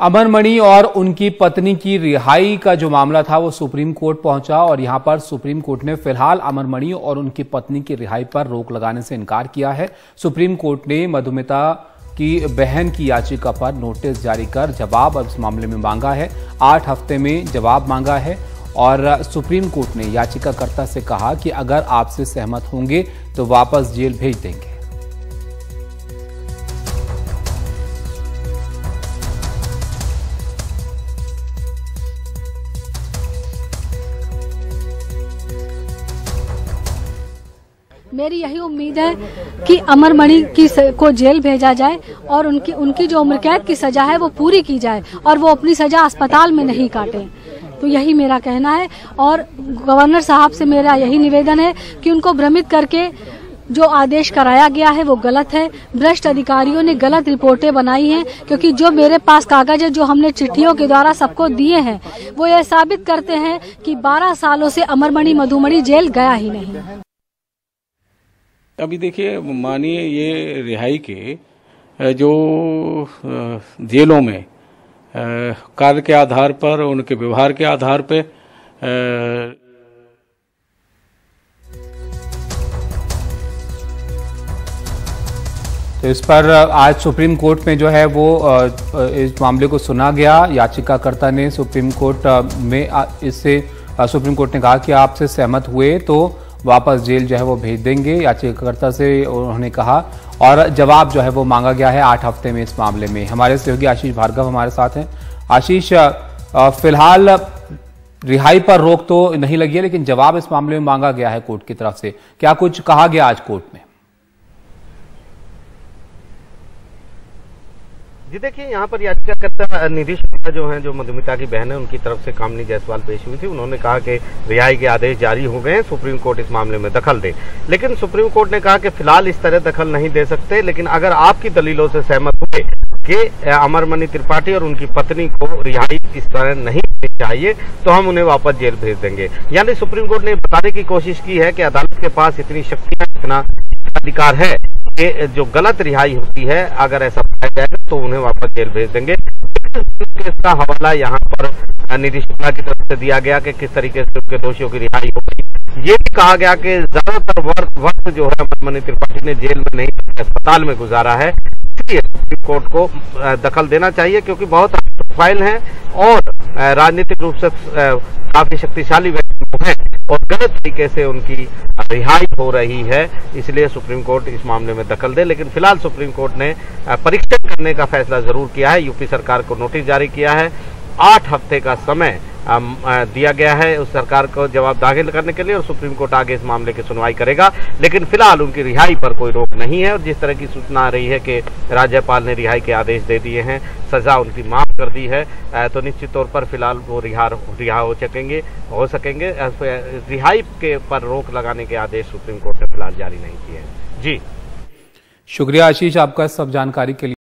अमन मणि और उनकी पत्नी की रिहाई का जो मामला था, वो सुप्रीम कोर्ट पहुँचा और यहाँ पर सुप्रीम कोर्ट ने फ़िलहाल अमन मणि और उनकी पत्नी की रिहाई पर रोक लगाने से इनकार किया है। सुप्रीम कोर्ट ने मधुमिता की बहन की याचिका पर नोटिस जारी कर जवाब अब इस मामले में मांगा है। आठ हफ़्ते में जवाब मांगा है और सुप्रीम कोर्ट ने याचिकाकर्ता से कहा कि अगर आपसे सहमत होंगे तो वापस जेल भेज देंगे। मेरी यही उम्मीद है कि अमरमणि की स, को जेल भेजा जाए और उनकी उनकी जो उम्र कैद की सजा है वो पूरी की जाए और वो अपनी सजा अस्पताल में नहीं काटें। तो यही मेरा कहना है और गवर्नर साहब से मेरा यही निवेदन है कि उनको भ्रमित करके जो आदेश कराया गया है वो गलत है। भ्रष्ट अधिकारियों ने गलत रिपोर्टें बनाई हैं क्योंकि जो मेरे पास कागज़ है जो हमने चिट्ठियों के द्वारा सबको दिए हैं वो यह साबित करते हैं कि 12 सालों से अमरमणि मधुमणि जेल गया ही नहीं। अभी देखिए, मानिए ये रिहाई के जो जेलों में कार्य के आधार पर, उनके व्यवहार के आधार पर तो इस पर आज सुप्रीम कोर्ट में जो है वो इस मामले को सुना गया। याचिकाकर्ता ने सुप्रीम कोर्ट में इससे सुप्रीम कोर्ट ने कहा कि आपसे सहमत हुए तो वापस जेल जो है वो भेज देंगे, याचिकाकर्ता से उन्होंने कहा। और जवाब जो है वो मांगा गया है आठ हफ़्ते में इस मामले में। हमारे सहयोगी आशीष भार्गव हमारे साथ हैं। आशीष फ़िलहाल रिहाई पर रोक तो नहीं लगी है, लेकिन जवाब इस मामले में मांगा गया है कोर्ट की तरफ़ से। क्या कुछ कहा गया आज कोर्ट में? जी देखिए, यहाँ पर याचिकाकर्ता निधि शुक्ला जो है, जो मधुमिता की बहन है, उनकी तरफ़ से कामनी जायसवाल पेश हुई थी। उन्होंने कहा कि रिहाई के आदेश जारी हो गए सुप्रीम कोर्ट इस मामले में दखल दे। लेकिन सुप्रीम कोर्ट ने कहा कि फ़िलहाल इस तरह दखल नहीं दे सकते, लेकिन अगर आपकी दलीलों से सहमत हुए कि अमरमणि त्रिपाठी और उनकी पत्नी को रिहाई इस तरह नहीं चाहिए तो हम उन्हें वापस जेल भेज देंगे। यानी सुप्रीम कोर्ट ने बताने की कोशिश की है कि अदालत के पास इतनी शक्तियाँ, इतना अधिकार है जो गलत रिहाई होती है, अगर ऐसा पाया जाएगा तो उन्हें वापस जेल भेज देंगे। का हवाला यहाँ पर निधि शुक्ला की तरफ़ से दिया गया कि किस तरीके से उनके दोषियों की रिहाई होगी। ये भी कहा गया कि ज़्यादातर वक्त जो है, मनमनी त्रिपाठी ने जेल में नहीं, अस्पताल में गुजारा है। इसलिए सुप्रीम कोर्ट को दखल देना चाहिए, क्योंकि बहुत प्रोफ़ाइल है और राजनीतिक रूप से काफ़ी शक्तिशाली और गलत तरीके से उनकी रिहाई हो रही है, इसलिए सुप्रीम कोर्ट इस मामले में दखल दे। लेकिन फ़िलहाल सुप्रीम कोर्ट ने परीक्षण करने का फैसला ज़रूर किया है। यूपी सरकार को नोटिस जारी किया है। आठ हफ़्ते का समय दिया गया है। उस सरकार को जवाब दाखिल करने के लिए और सुप्रीम कोर्ट आगे इस मामले की सुनवाई करेगा। लेकिन फ़िलहाल उनकी रिहाई पर कोई रोक नहीं है। और जिस तरह की सूचना आ रही है कि राज्यपाल ने रिहाई के आदेश दे दिए हैं, सजा उनकी माफ़ कर दी है तो निश्चित तौर पर फ़िलहाल वो रिहा रिहा हो सकेंगे हो सकेंगे। रिहाई के पर रोक लगाने के आदेश सुप्रीम कोर्ट ने फ़िलहाल जारी नहीं किए हैं। जी। शुक्रिया आशीष आपका सब जानकारी के लिए।